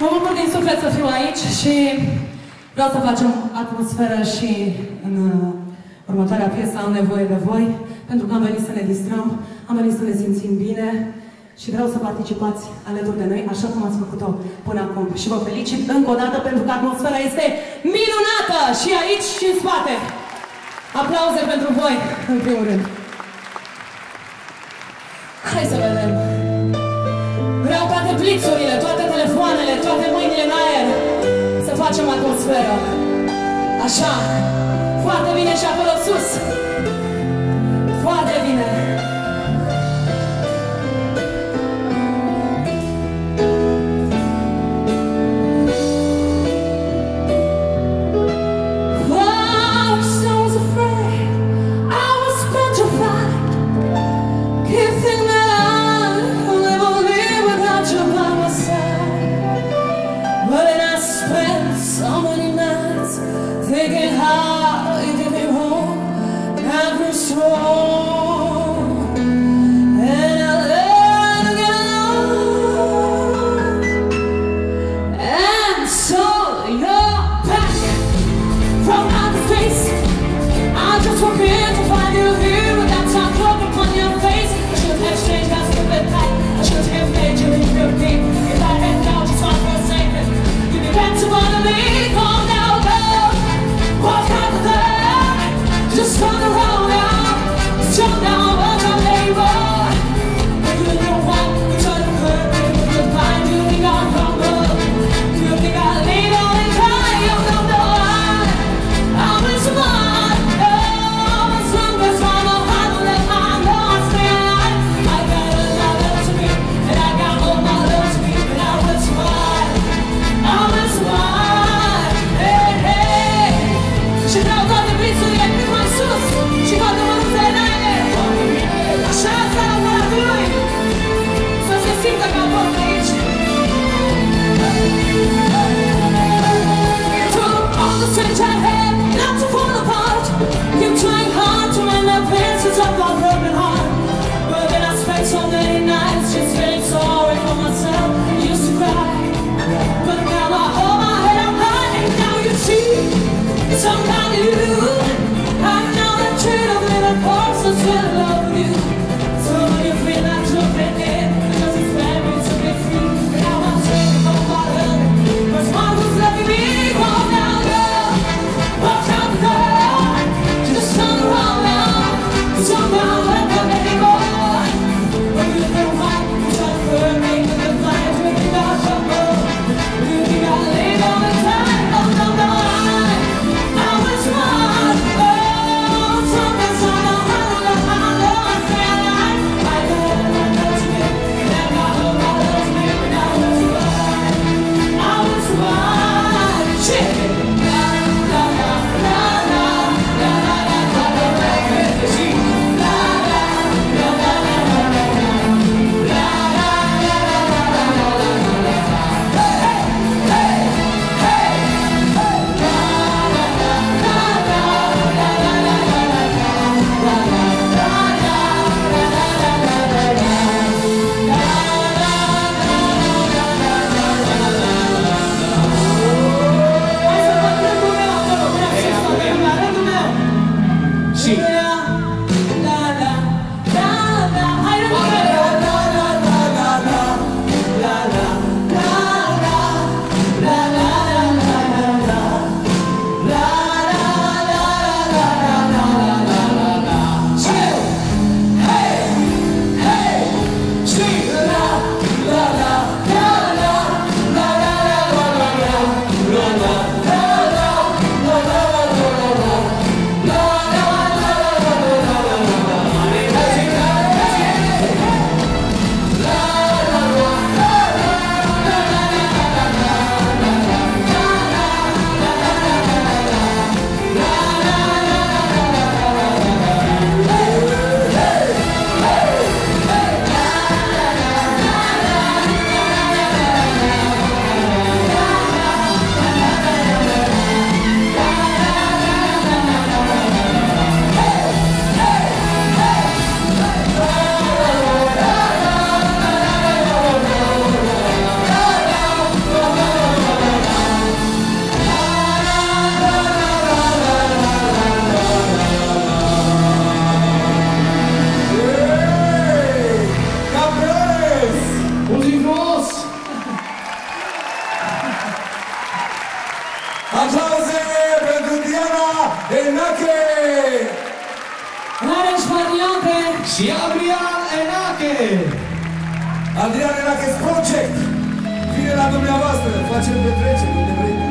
Mă bucur din suflet să fiu aici și vreau să facem atmosferă și în uh, următoarea piesă am nevoie de voi, pentru că am venit să ne distrăm, am venit să ne simțim bine și vreau să participați alături de noi, așa cum ați făcut-o până acum. Și vă felicit încă o dată pentru că atmosfera este minunată și aici și în spate. Aplauze pentru voi, în primul rând. Hai să vedem. Vreau toate blitzurile, toate telefoanele, toate mâinile în aer să facem atmosferă. Așa. Foarte bine și acolo sus. How you me wrong. And I 주 혹시 Aplauze pentru Diana Enache! Lareș Variote, Și Adrian Enache! Adrian Enache's Project! Vine la dumneavoastră, facem petrecere unde vrei.